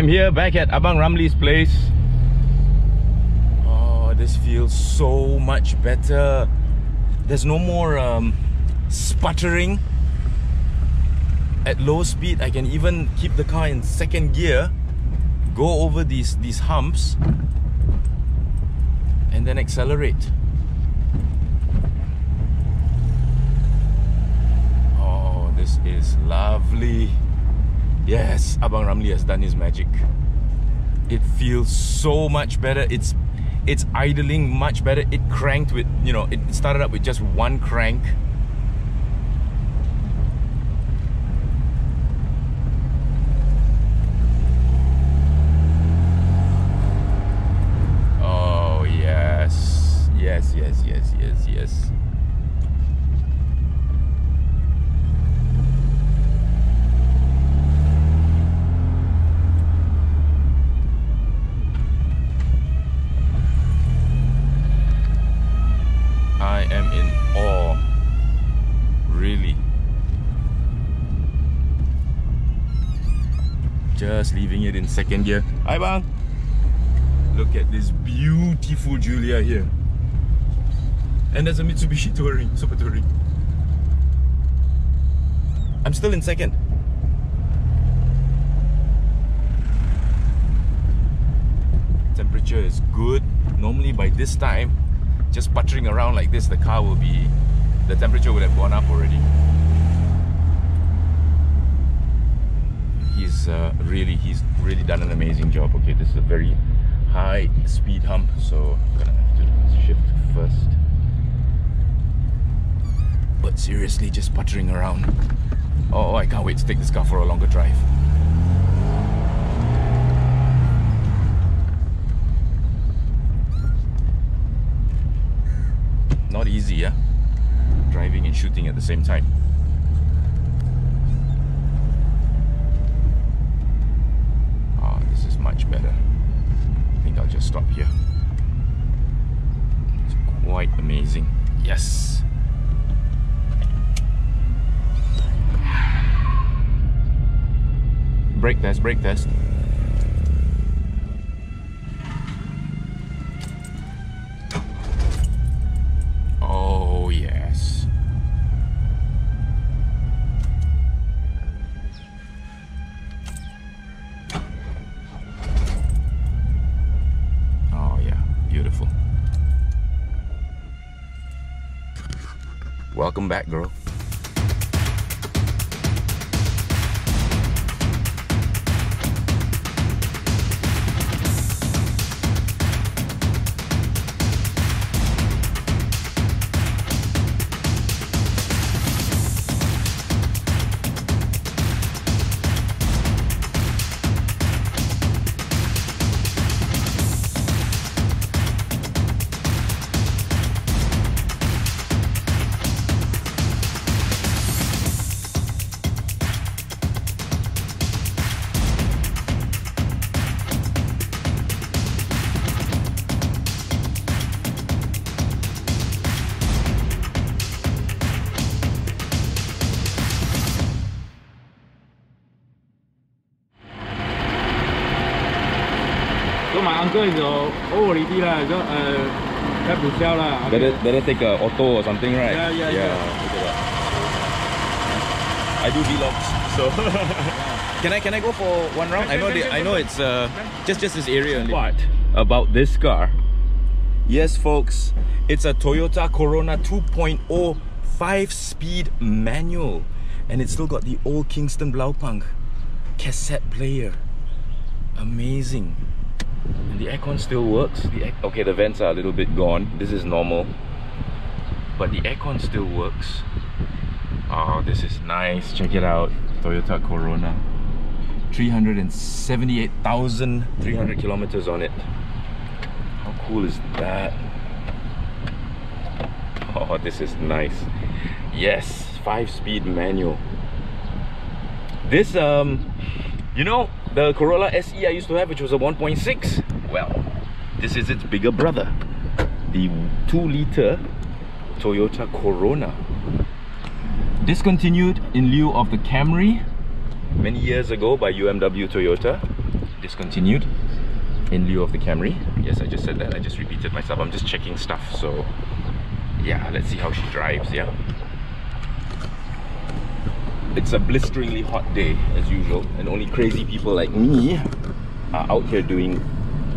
I'm here back at Abang Ramly's place. Oh, this feels so much better. There's no more um, sputtering. At low speed, I can even keep the car in second gear, go over these, these humps, and then accelerate. Oh, this is lovely. Yes, Abang Ramly has done his magic. It feels so much better. It's it's idling much better. It cranked with, you know, it started up with just one crank. Oh, yes. Yes, yes, yes, yes, yes. I am in awe. Really. Just leaving it in second gear. Hi bang. Look at this beautiful Giulia here. And there's a Mitsubishi Touring, Super Touring. I'm still in second. Temperature is good. Normally by this time, just puttering around like this, the car will be, the temperature would have gone up already. He's uh, really, he's really done an amazing job. Okay, this is a very high speed hump, so I'm gonna have to shift first. But seriously, just puttering around. Oh, I can't wait to take this car for a longer drive. Not easy, yeah? Driving and shooting at the same time. Ah, this is much better. I think I'll just stop here. It's quite amazing. Yes. Brake test, brake test. Oh, yes. Oh, yeah. Beautiful. Welcome back, girl. Uncle is uh, old already lah. So uh, have to sell lah. Okay. Better, better take a auto or something, right? Yeah, yeah, yeah. at. I do vlogs, so can I can I go for one round? I know the, I know it's uh, just just this area only. What? about this car? Yes, folks, it's a Toyota Corona 2.0 5-speed manual, and it's still got the old Kingston Blaupunkt cassette player. Amazing. The aircon still works. The air okay, the vents are a little bit gone. This is normal, but the aircon still works. Oh, this is nice. Check it out. Toyota Corona. 378,300 kilometers on it. How cool is that? Oh, this is nice. Yes, five-speed manual. This, um, you know, the Corolla SE I used to have, which was a 1.6. Well, this is its bigger brother, the two-liter Toyota Corona. Discontinued in lieu of the Camry many years ago by UMW Toyota. discontinued in lieu of the Camry. Yes, I just said that. I just repeated myself. I'm just checking stuff. So yeah, let's see how she drives. Yeah. It's a blisteringly hot day as usual, and only crazy people like me are out here doing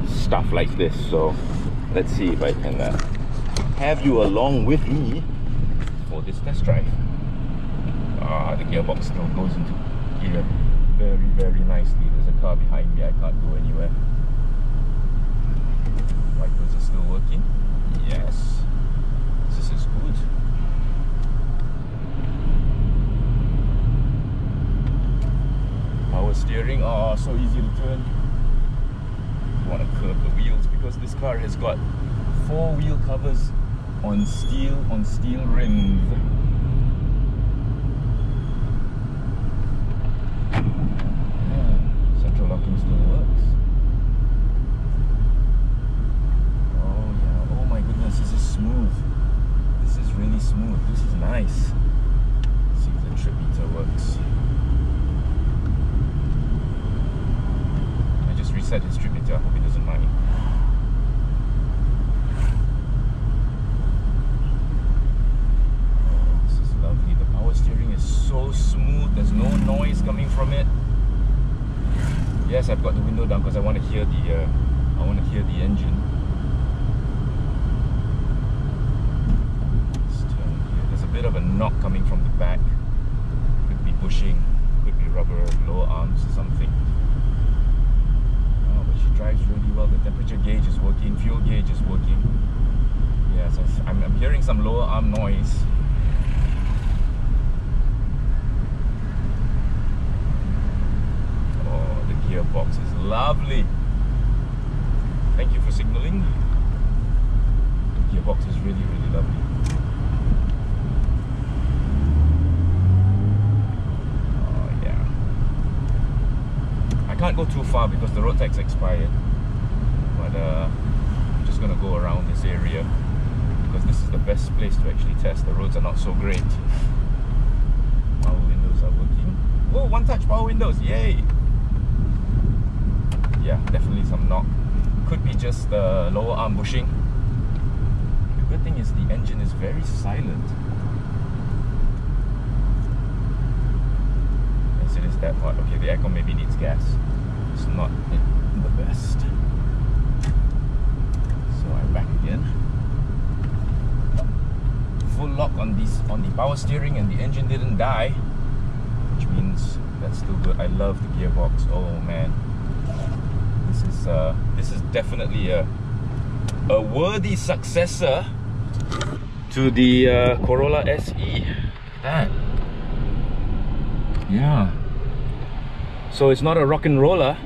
stuff like this. So let's see if I can uh, have you along with me for this test drive. Ah, the gearbox still goes into gear very, very nicely. There's a car behind me. I can't go anywhere. Wipers are still working. Yes. This is good. Power steering. Oh, so easy to turn. You want to curve the wheels because this car has got four wheel covers on steel on steel rims. Central locking still works. Oh yeah, oh my goodness, this is smooth. This is really smooth. This is nice. see if the trip meter works. I just reset his trip meter, I hope he doesn't mind. Oh, this is lovely. The power steering is so smooth, there's no noise coming from it. Yes, I've got the window down because I want to hear the uh, I want to hear the engine. There's a bit of a knock coming from the back. Could be bushing, could be rubber lower arms or something. Oh, but she drives really well. The temperature gauge is working, fuel gauge is working. Yes, I- I'm, I'm hearing some lower arm noise. Is lovely. Thank you for signaling. Gearbox is really, really lovely. Oh, yeah. I can't go too far because the road tax expired. But uh, I'm just gonna go around this area because this is the best place to actually test. The roads are not so great. Power windows are working. Oh, one touch power windows, yay! Yeah, definitely some knock. Could be just the lower arm bushing. The good thing is the engine is very silent. Yes, it is that hot. Okay, the aircon maybe needs gas. It's not the best. So I'm back again. Full lock on this on the power steering and the engine didn't die, which means that's still good. I love the gearbox. Oh man, this is uh, this is definitely a a worthy successor to the uh, Corolla SE. That. Yeah. So it's not a rock and roller,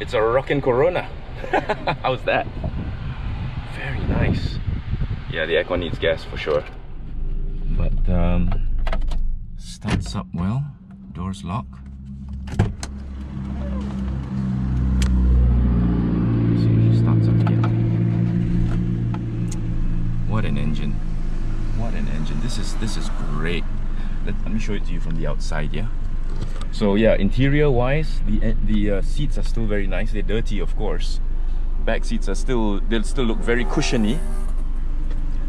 it's a rockin' Corona. How's that? Very nice. Yeah, the aircon needs gas for sure. But um, starts up well. Doors lock. So she starts up here. What an engine! What an engine! This is this is great. Let, let me show it to you from the outside. Yeah. So yeah, interior wise, the the uh, seats are still very nice. They're dirty, of course. Back seats are still they'll still look very cushiony.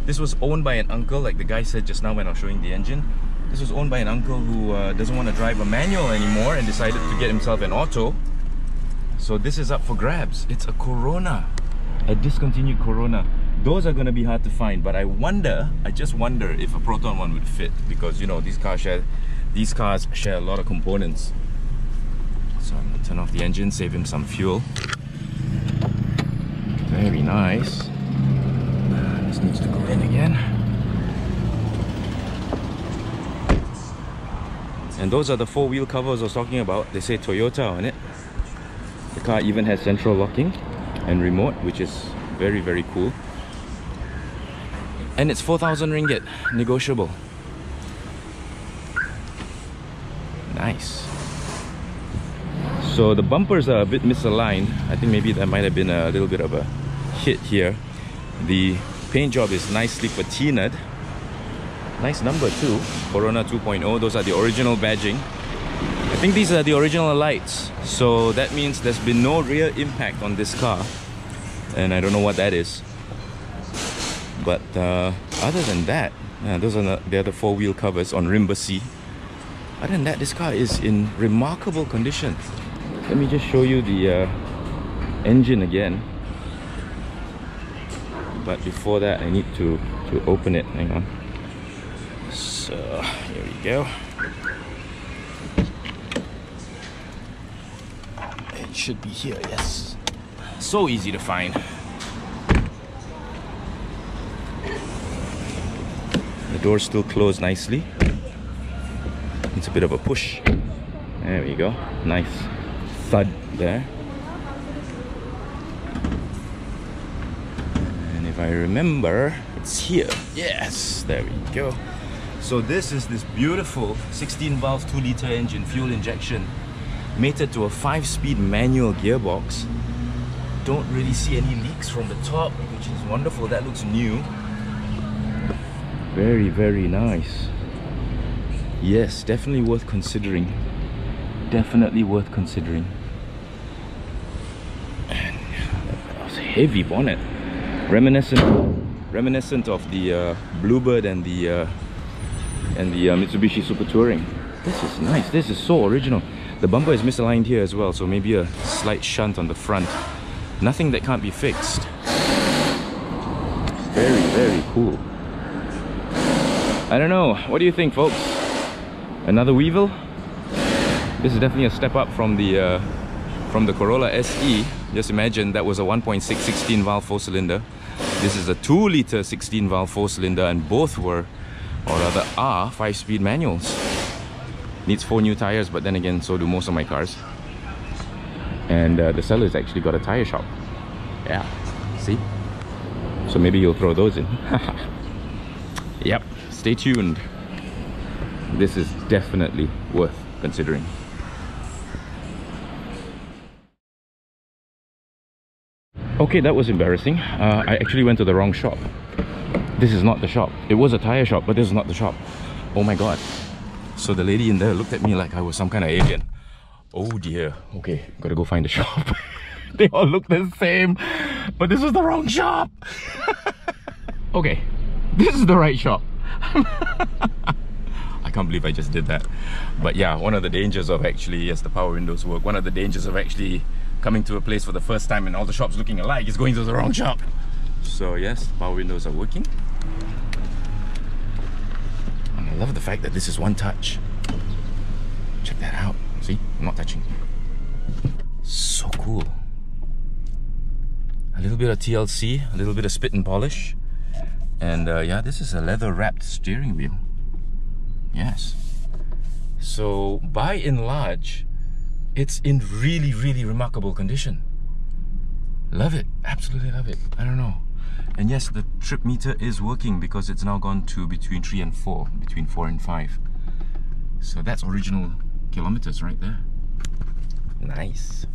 This was owned by an uncle, like the guy said just now when I was showing the engine. This was owned by an uncle who uh, doesn't want to drive a manual anymore and decided to get himself an auto. So this is up for grabs. It's a Corona, a discontinued Corona. Those are going to be hard to find, but I wonder, I just wonder if a Proton one would fit because you know these cars share, these cars share a lot of components. So I'm going to turn off the engine, save him some fuel. Very nice. Uh, this needs to go in again. And those are the four wheel covers I was talking about. They say Toyota on it. The car even has central locking and remote, which is very, very cool. And it's 4,000 ringgit, negotiable. Nice. So the bumpers are a bit misaligned. I think maybe there might have been a little bit of a hit here. The paint job is nicely patinaed. Nice number too. Corona 2.0. Those are the original badging. I think these are the original lights. So that means there's been no rear impact on this car. And I don't know what that is. But uh, other than that, those are the, the other four-wheel covers on Rimbasi. Other than that, this car is in remarkable condition. Let me just show you the uh, engine again. But before that, I need to, to open it. Hang on. So, here we go. It should be here, yes. So easy to find. The door's still closed nicely. It's a bit of a push. There we go. Nice thud there. And if I remember, it's here. Yes, there we go. So this is this beautiful 16 valve 2 liter engine fuel injection mated to a 5 speed manual gearbox. Don't really see any leaks from the top, which is wonderful. That looks new. Very, very nice. Yes, definitely worth considering. Definitely worth considering. That heavy bonnet. Reminiscent reminiscent of the uh, Bluebird and the uh, and the uh, Mitsubishi Super Touring. This is nice. This is so original. The bumper is misaligned here as well, so maybe a slight shunt on the front. Nothing that can't be fixed. Very, very cool. I don't know. What do you think, folks? Another Weevil? This is definitely a step up from the uh, from the Corolla SE. Just imagine that was a 1.6 16 valve four cylinder. This is a 2 liter 16 valve four cylinder, and both were, or rather are, 5 speed manuals. Needs four new tires, but then again, so do most of my cars. And uh, the seller's actually got a tire shop. Yeah, see? So maybe you'll throw those in. stay tuned. This is definitely worth considering. Okay that was embarrassing. Uh, I actually went to the wrong shop. This is not the shop. It was a tire shop but this is not the shop. Oh my god. So the lady in there looked at me like I was some kind of alien. Oh dear. Okay gotta go find the shop. They all look the same but this is the wrong shop. Okay this is the right shop I can't believe I just did that. But yeah, one of the dangers of actually, yes, the power windows work. One of the dangers of actually coming to a place for the first time and all the shops looking alike is going to the wrong shop. So yes, power windows are working. And I love the fact that this is one touch. Check that out. See, I'm not touching. So cool. A little bit of TLC, a little bit of spit and polish. And uh, yeah, this is a leather wrapped steering wheel. Yes. So by and large, it's in really, really remarkable condition. Love it. Absolutely love it. I don't know. And yes, the trip meter is working because it's now gone to between 3 and 4, between 4 and 5. So that's original kilometers right there. Nice.